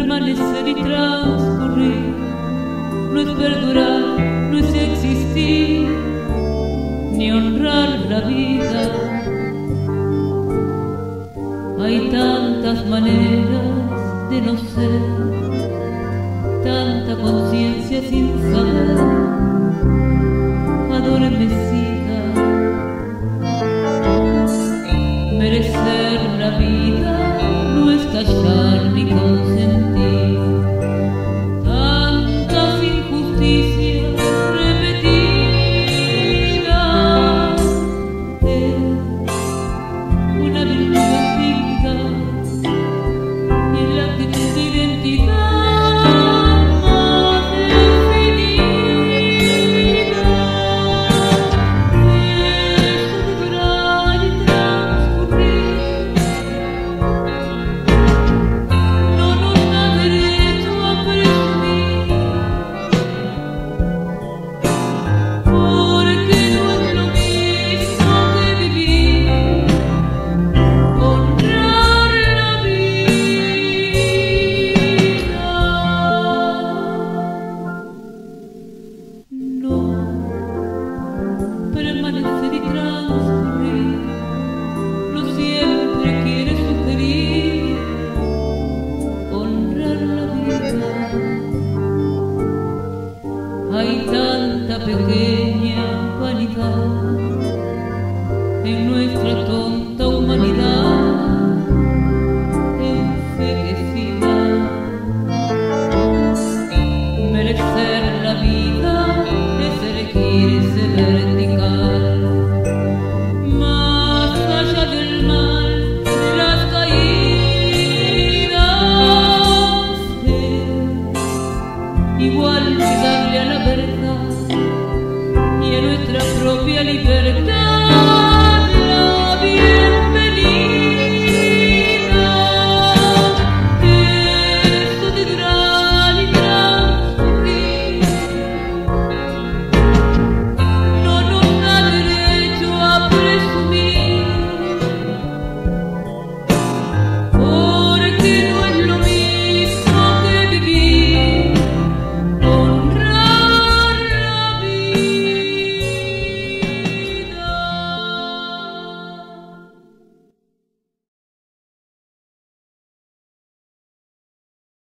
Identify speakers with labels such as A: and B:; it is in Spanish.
A: permanecer y transcurrir, no es perdurar, no es existir, ni honrar la vida. Hay tantas maneras de no ser, tanta conciencia sin No siempre quiere sugerir honrar la vida. Hay tanta pequeña vanidad en nuestra torre. darle a la verdad y a nuestra propia libertad.